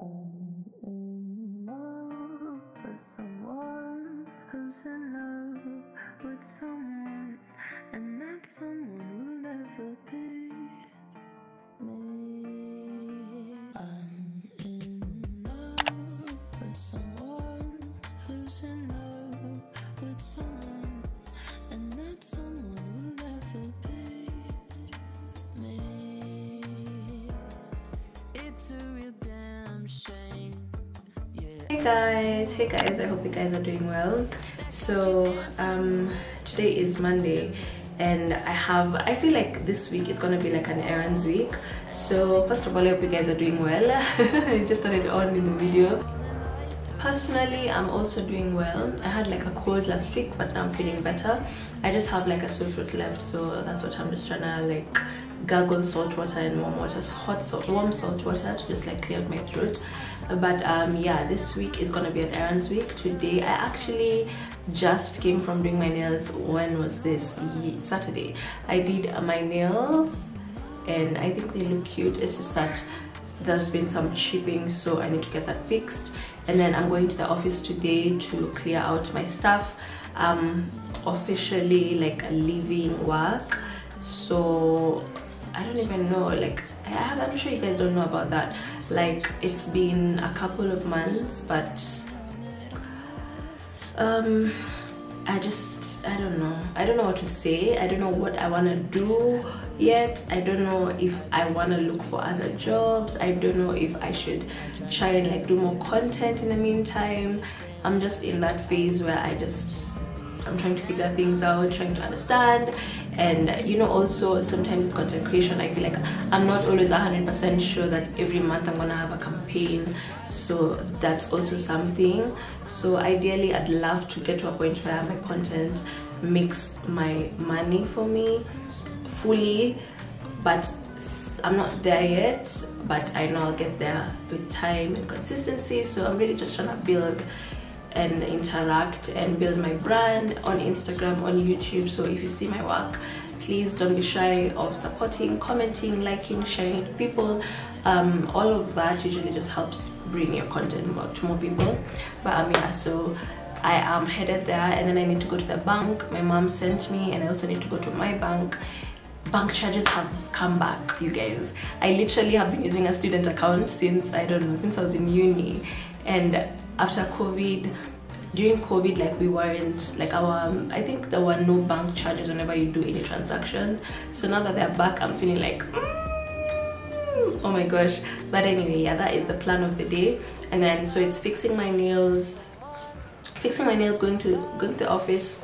I'm guys, hey guys, I hope you guys are doing well. So, um, today is Monday and I have, I feel like this week is gonna be like an errands week. So, first of all, I hope you guys are doing well. I just started on in the video. Personally, I'm also doing well. I had like a cold last week, but now I'm feeling better. I just have like a sore throat left, so that's what I'm just trying to like gargle salt water and warm water, it's hot salt, warm salt water to just like clear out my throat. But um, yeah, this week is gonna be an errands week. Today, I actually just came from doing my nails. When was this? Saturday. I did my nails, and I think they look cute. It's just that there's been some chipping so i need to get that fixed and then i'm going to the office today to clear out my stuff um officially like leaving work so i don't even know like I have, i'm sure you guys don't know about that. Like it's been a couple of months but um i just i don't know. I don't know what to say. I don't know what i want to do yet. I don't know if i want to look for other jobs. I don't know if i should try and like do more content in the meantime. I'm just in that phase where i just I'm trying to figure things out, trying to understand, and you know, also sometimes with content creation, I feel like I'm not always 100% sure that every month I'm gonna have a campaign, so that's also something. So, ideally, I'd love to get to a point where my content makes my money for me fully, but I'm not there yet, but I know I'll get there with time and consistency. So, I'm really just trying to build and interact and build my brand on Instagram, on YouTube. So if you see my work, please don't be shy of supporting, commenting, liking, sharing people. Um, all of that usually just helps bring your content more, to more people. But um, yeah, so I am headed there and then I need to go to the bank. My mom sent me and I also need to go to my bank bank charges have come back you guys i literally have been using a student account since i don't know since i was in uni and after covid during covid like we weren't like our um, i think there were no bank charges whenever you do any transactions. So now that they're back i'm feeling like mm, oh my gosh. But anyway yeah that is the plan of the day. And then so it's fixing my nails fixing my nails going to going to the office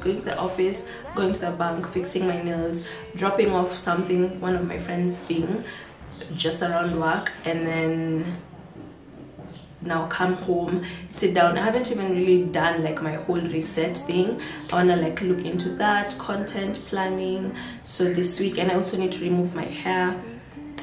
going to the office, going to the bank, fixing my nails, dropping off something one of my friends thing just around work. And then now come home sit down. I haven't even really done like my whole reset thing. I want to like look into that content planning. So this week and i also need to remove my hair.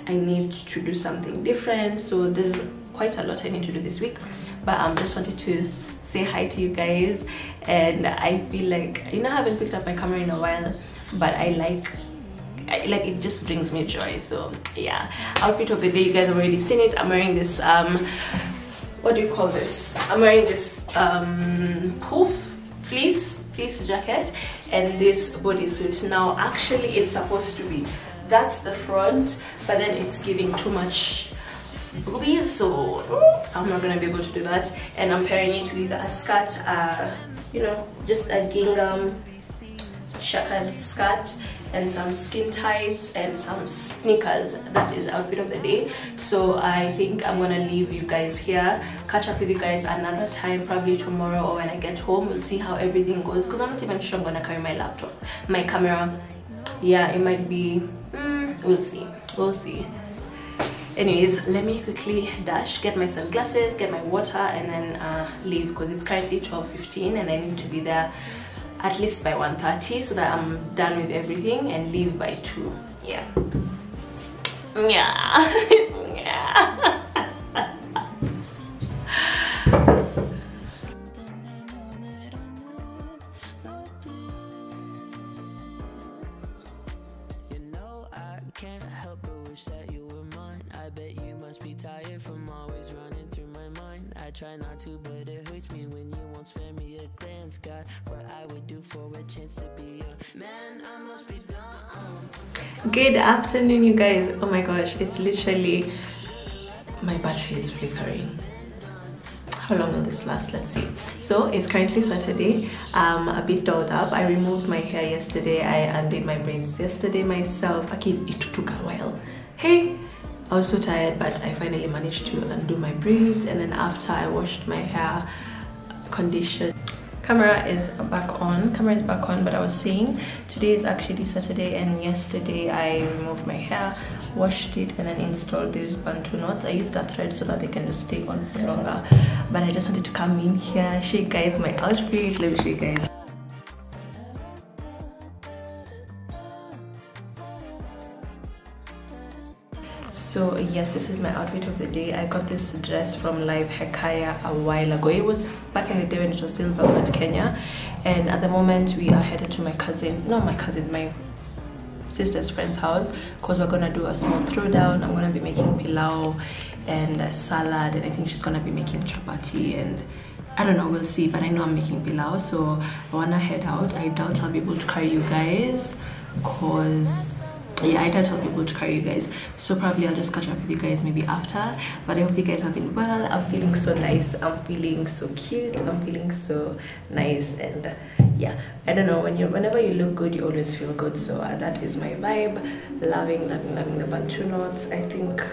I need to do something different. So there's quite a lot i need to do this week. But i um, just wanted to say hi to you guys. And i feel like you know i haven't picked up my camera in a while but i like I, like it just brings me joy. So yeah. Outfit of the day you guys have already seen it. I'm wearing this um what do you call this? I'm wearing this um poof fleece fleece jacket and this bodysuit. Now actually it's supposed to be. That's the front but then it's giving too much boobies so i'm not gonna be able to do that. And i'm pairing it with a skirt uh you know just a gingham checkered skirt and some skin tights and some sneakers. That is outfit of the day. So i think i'm gonna leave you guys here. Catch up with you guys another time probably tomorrow or when i get home. We'll see how everything goes because i'm not even sure i'm gonna carry my laptop my camera. Yeah it might be mm, we'll see we'll see. Anyways let me quickly dash get my sunglasses get my water and then uh, leave because it's currently 12:15 and i need to be there at least by 1:30 so that i'm done with everything and leave by 2 yeah. Yeah. Yeah Good afternoon, you guys. Oh my gosh, it's literally my battery is flickering. How long will this last? Let's see. So it's currently saturday. I'm a bit dolled up. I removed my hair yesterday. I undid my braids yesterday myself. Okay it took a while. Hey I was so tired but I finally managed to undo my braids. And then after I washed my hair conditioned camera is back on. Camera is back on but i was saying today is actually saturday and yesterday i removed my hair washed it and then installed these bantu knots. I used that thread so that they can just stay on for longer. But i just wanted to come in here show you guys my outfit let me show you guys so yes this is my outfit of the day. I got this dress from live hekaya a while ago. It was back in the day when it was still velvet kenya. And at the moment we are headed to my cousin not my cousin my sister's friend's house because we're gonna do a small throwdown. I'm gonna be making pilau and salad and i think she's gonna be making chapati and I don't know, we'll see, but I know I'm making pilau, so I wanna head out. I doubt I'll be able to carry you guys because yeah i don't tell people to carry you guys. So probably i'll just catch up with you guys maybe after. But i hope you guys have been well. I'm feeling so nice. I'm feeling so cute. I'm feeling so nice. And yeah. I don't know. When you whenever you look good you always feel good. So uh, that is my vibe. Loving loving loving the bantu knots i think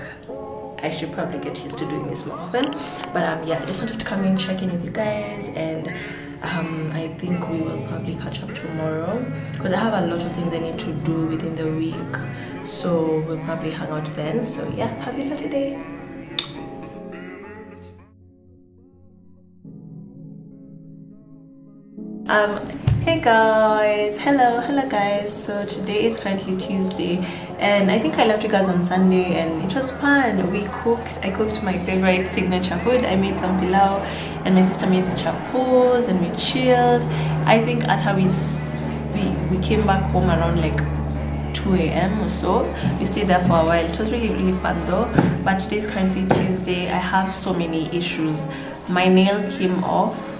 I should probably get used to doing this more often. But um yeah. I just wanted to come in check in with you guys. And um, I think we will probably catch up tomorrow because I have a lot of things I need to do within the week so we'll probably hang out then. So yeah happy Saturday. Um hey guys. Hello. Hello guys. So today is currently tuesday and i think i left you guys on sunday and it was fun. We cooked. I cooked my favorite signature food. I made some pilau and my sister made chapos and we chilled. I think after we we, we came back home around like 2 a.m or so we stayed there for a while. It was really really fun though. But today is currently tuesday. I have so many issues. My nail came off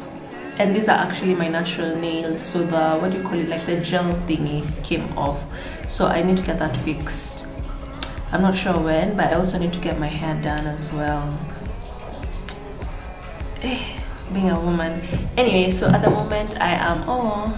and these are actually my natural nails. So the what do you call it? Like the gel thingy came off. So i need to get that fixed. I'm not sure when but i also need to get my hair done as well. Eh being a woman. Anyway so at the moment i am oh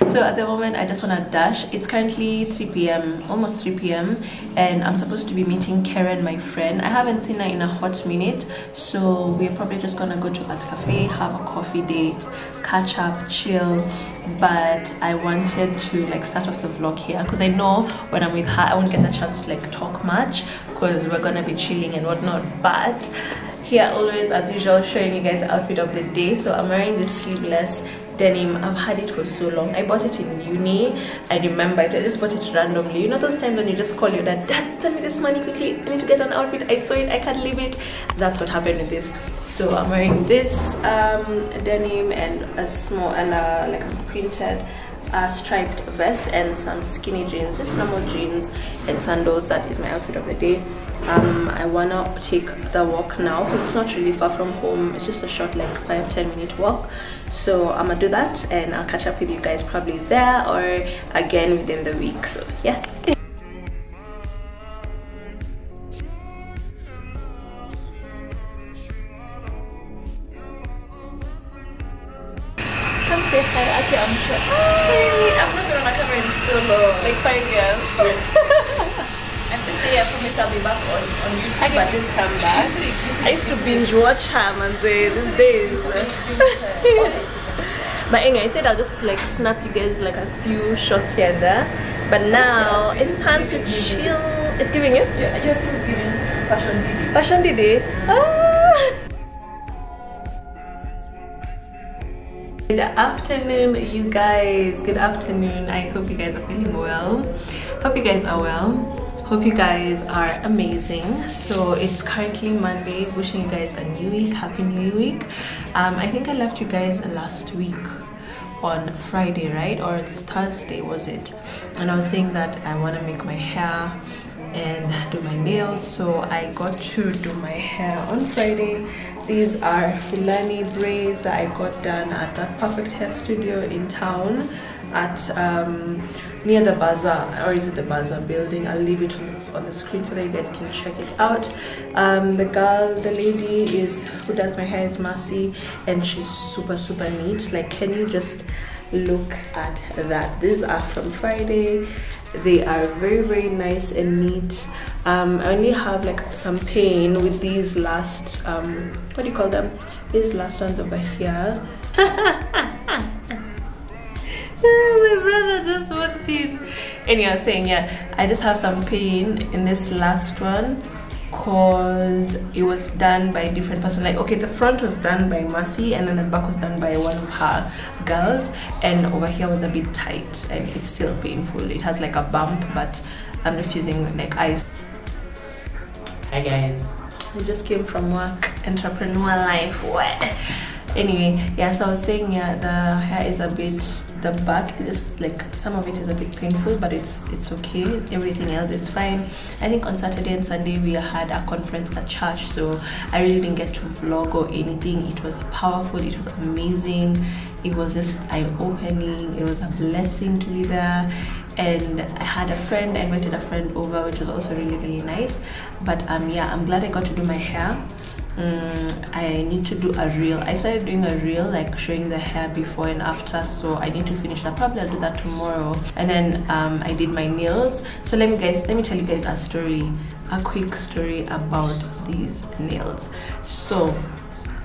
so at the moment i just want to dash. It's currently 3 p.m almost 3 p.m and i'm supposed to be meeting karen my friend. I haven't seen her in a hot minute so we're probably just gonna go to that cafe have a coffee date catch up chill. But i wanted to like start off the vlog here because i know when i'm with her i won't get a chance to like talk much because we're gonna be chilling and whatnot. But here always as usual showing you guys the outfit of the day. So i'm wearing this sleeveless denim. I've had it for so long. I bought it in uni. I remember it. I just bought it randomly. You know those times when you just call your dad dad send me this money quickly. I need to get an outfit. I saw it. I can't leave it. That's what happened with this. So i'm wearing this um, denim and a small and uh, like a printed uh, striped vest and some skinny jeans just normal jeans and sandals. That is my outfit of the day um, I wanna take the walk now. It's not really far from home. It's just a short like 5-10 minute walk. So I'm gonna do that and I'll catch up with you guys probably there or again within the week. So yeah watch her man these days. but anyway, I said I'll just like snap you guys like a few shots here and there. But now yeah, it's time to chill. It's giving you? Yeah, your face is giving fashion Didi. Fashion Didi? Ah! Good afternoon, you guys. Good afternoon. I hope you guys are feeling well. Hope you guys are well hope you guys are amazing. So it's currently monday. Wishing you guys a new week. Happy new week. Um, i think i left you guys last week on friday right? Or it's thursday was it? And i was saying that i want to make my hair and do my nails. So i got to do my hair on friday. These are fulani braids that i got done at that perfect hair studio in town at um, near the bazaar or is it the bazaar building? I'll leave it on the, on the screen so that you guys can check it out. Um, the girl the lady is who does my hair is Marcy and she's super super neat. Like can you just look at that? These are from friday. They are very very nice and neat. Um, i only have like some pain with these last um, what do you call them? These last ones over here my brother just walked in i was saying yeah i just have some pain in this last one because it was done by a different person like okay the front was done by Marcy and then the back was done by one of her girls and over here was a bit tight and it's still painful it has like a bump but i'm just using like ice Hi guys. I just came from work, entrepreneur life. What? Anyway, yeah. So I was saying, yeah, the hair is a bit, the back is like some of it is a bit painful, but it's it's okay. Everything else is fine. I think on Saturday and Sunday we had a conference at church, so I really didn't get to vlog or anything. It was powerful. It was amazing. It was just eye-opening. It was a blessing to be there and I had a friend, I invited a friend over, which was also really, really nice. But um, yeah, I'm glad I got to do my hair. Mm, I need to do a reel. I started doing a reel, like showing the hair before and after. So I need to finish that. Probably I'll do that tomorrow. And then um, I did my nails. So let me guys, let me tell you guys a story, a quick story about these nails. So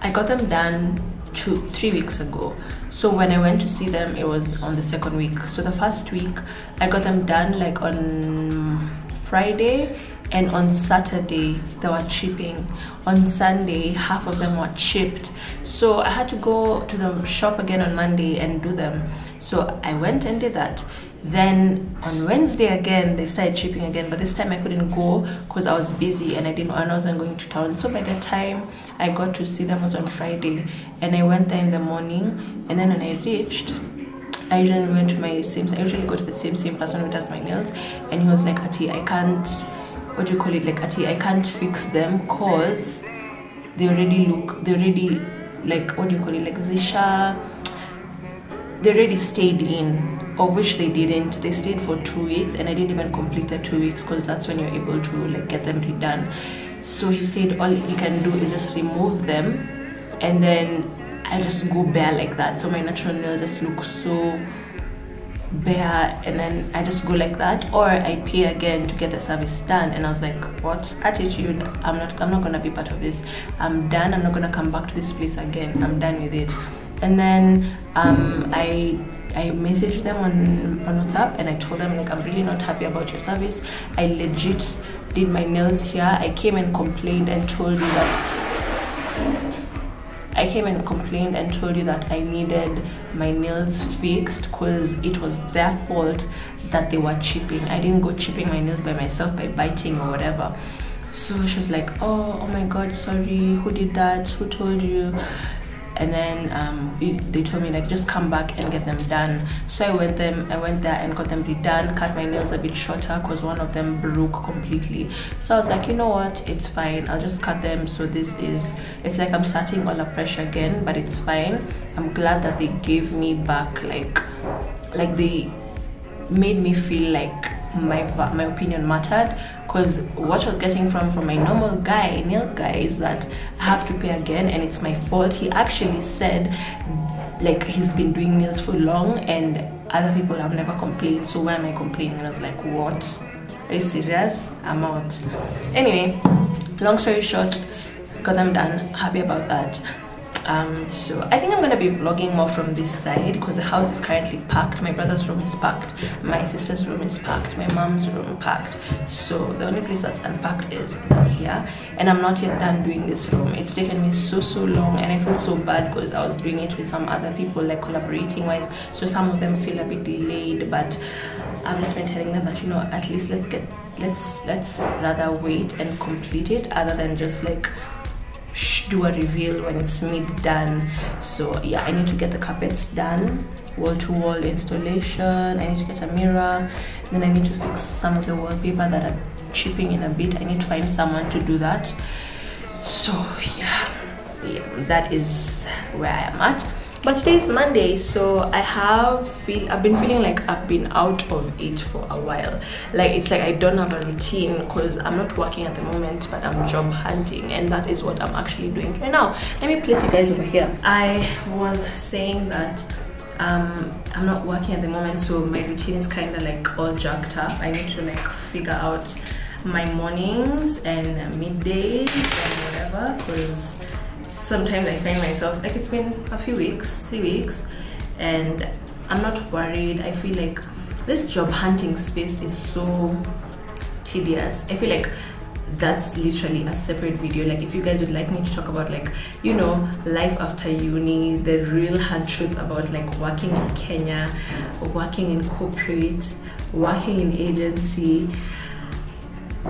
I got them done two, three weeks ago. So when I went to see them, it was on the second week. So the first week, I got them done like on Friday, and on Saturday they were chipping. On Sunday, half of them were chipped. So I had to go to the shop again on Monday and do them. So I went and did that. Then on Wednesday again, they started chipping again, but this time I couldn't go because I was busy and I didn't. And I wasn't going to town. So by the time I got to see them was on Friday, and I went there in the morning. And then when I reached, I usually went to my same. I usually go to the same same person who does my nails, and he was like, "Ati, I can't. What do you call it? Like, Ati, I can't fix them cause they already look. They already like what do you call it? Like Zisha. They already stayed in." Of which they didn't. They stayed for two weeks, and I didn't even complete the two weeks because that's when you're able to like get them redone. So he said all he can do is just remove them, and then I just go bare like that. So my natural nails just look so bare and then I just go like that or I pay again to get the service done and I was like what? Attitude I'm not I'm not gonna be part of this. I'm done I'm not gonna come back to this place again. I'm done with it. And then um, I I messaged them on, on WhatsApp and I told them like I'm really not happy about your service. I legit did my nails here. I came and complained and told you that I came and complained and told you that I needed my nails fixed because it was their fault that they were chipping. I didn't go chipping my nails by myself by biting or whatever. So she was like, "Oh, oh my God, sorry. Who did that? Who told you?" And then um, they told me like just come back and get them done. So I went them, I went there and got them redone. Cut my nails a bit shorter because one of them broke completely. So I was like, you know what? It's fine. I'll just cut them. So this is, it's like I'm starting all afresh again, but it's fine. I'm glad that they gave me back like, like they made me feel like my my opinion mattered because what I was getting from from my normal guy nail guy is that I have to pay again and it's my fault. He actually said like he's been doing nails for long and other people have never complained. So why am I complaining? And I was like, what? Are you serious? I'm out. Anyway, long story short, got them done. Happy about that. Um, so I think I'm gonna be vlogging more from this side because the house is currently packed. My brother's room is packed, my sister's room is packed, my mom's room packed. So the only place that's unpacked is here, and I'm not yet done doing this room. It's taken me so so long, and I feel so bad because I was doing it with some other people, like collaborating wise. So some of them feel a bit delayed, but I've just been telling them that you know at least let's get let's let's rather wait and complete it other than just like do a reveal when it's mid done. So yeah i need to get the carpets done wall to wall installation i need to get a mirror then i need to fix some of the wallpaper that are chipping in a bit. I need to find someone to do that. So yeah yeah, that is where I am at. But today is Monday, so I have feel I've been feeling like I've been out of it for a while. Like it's like I don't have a routine because I'm not working at the moment, but I'm job hunting, and that is what I'm actually doing right now. Let me place you guys over here. I was saying that um, I'm not working at the moment, so my routine is kind of like all jacked up. I need to like figure out my mornings and middays and whatever because sometimes I find myself like it's been a few weeks, three weeks, and I'm not worried. I feel like this job hunting space is so tedious. I feel like that's literally a separate video like if you guys would like me to talk about like you know life after uni the real hard truths about like working in kenya working in corporate working in agency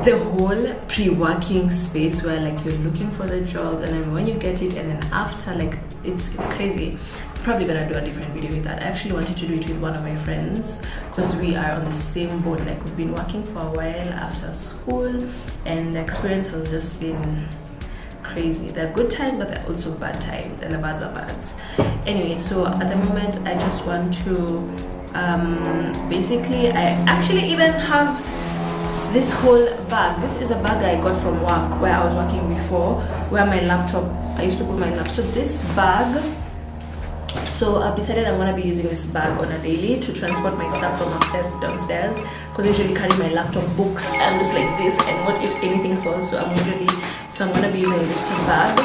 the whole pre-working space where like you're looking for the job and then when you get it and then after like it's it's crazy. Probably gonna do a different video with that. I actually wanted to do it with one of my friends because we are on the same boat. Like we've been working for a while after school and the experience has just been crazy. They're good times but they're also bad times and the bads are bad anyway so at the moment i just want to um basically i actually even have this whole bag this is a bag i got from work where i was working before where my laptop i used to put my laptop so this bag so i've decided i'm to be using this bag on a daily to transport my stuff from upstairs to downstairs because i usually carry my laptop books and just like this and what if anything falls so i'm usually so i'm to be using this bag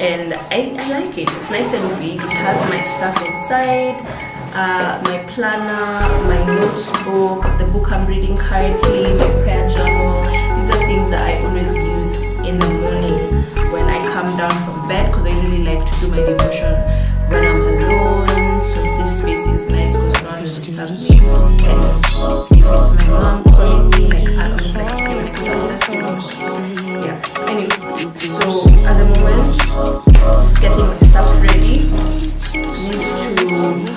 and I, I like it. It's nice and big. It has my stuff inside uh, my planner, my notebook, the book I'm reading currently, my prayer journal. These are things that I always use in the morning when I come down from bed because I usually like to do my devotion when I'm alone. So this space is nice because no one really disturbs me. And if it's my mom calling me, like I'm just like, let's do that. Yeah. Anyway, so at the moment, just getting my stuff ready. Need to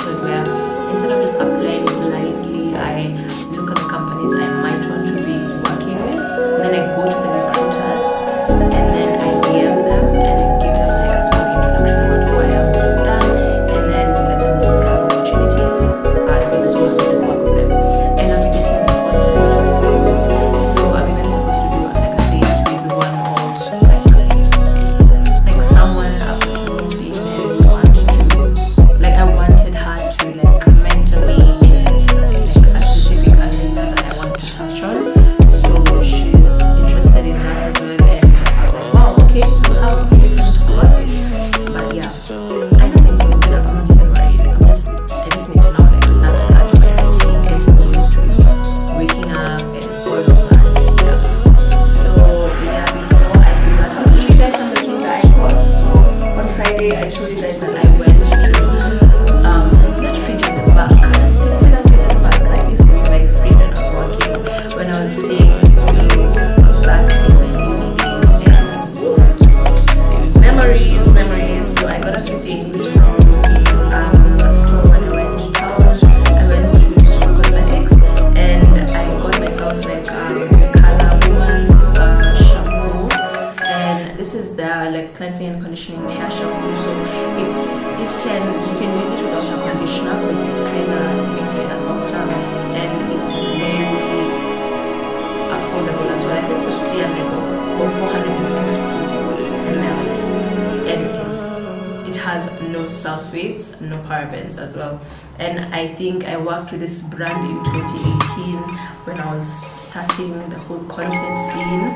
using that parabens as well. and I think I worked with this brand in 2018 when I was starting the whole content scene,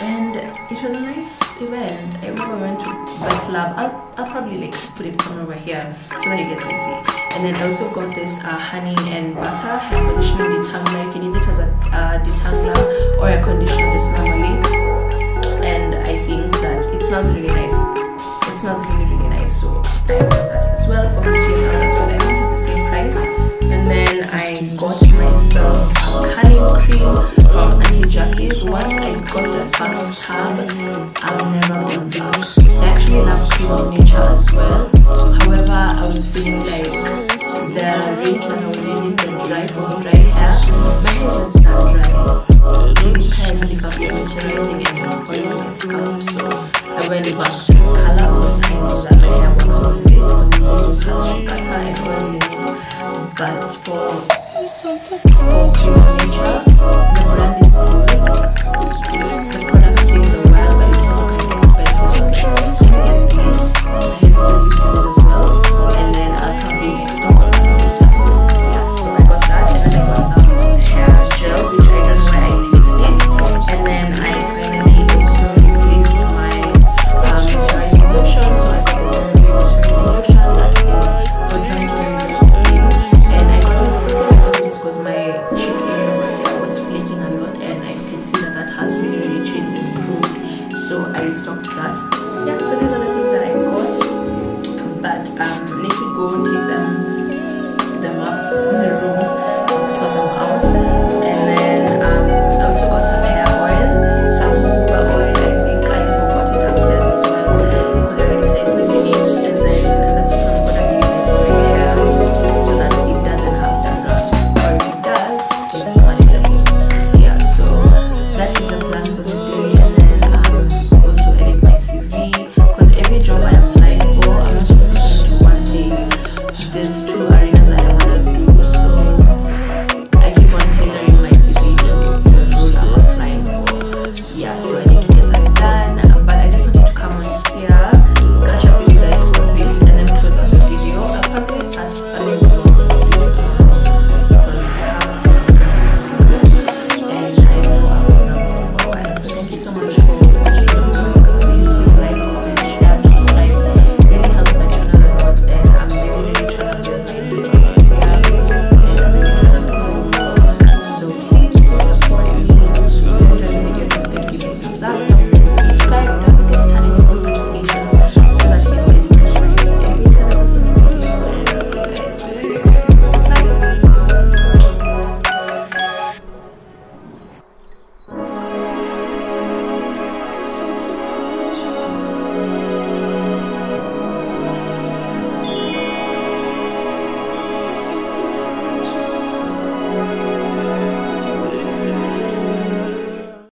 and it was a nice event. I remember I went to Wet Lab. I'll, I'll probably like put it somewhere over here so that you guys can see. And then I also got this uh, honey and butter hair conditioner detangler. You can use it as a uh, detangler or a conditioner just normally. And I think that it smells really nice. It smells really really nice. So I got myself a curling cream from Aunt Jackie's. Once I got the first tab, I'll never go back. I actually love Creme of Nature as well. However, I was feeling like the I was using the dry for dry hair. My hair isn't that dry. It depends if I'm moisturizing and oiling my scalp. So I went back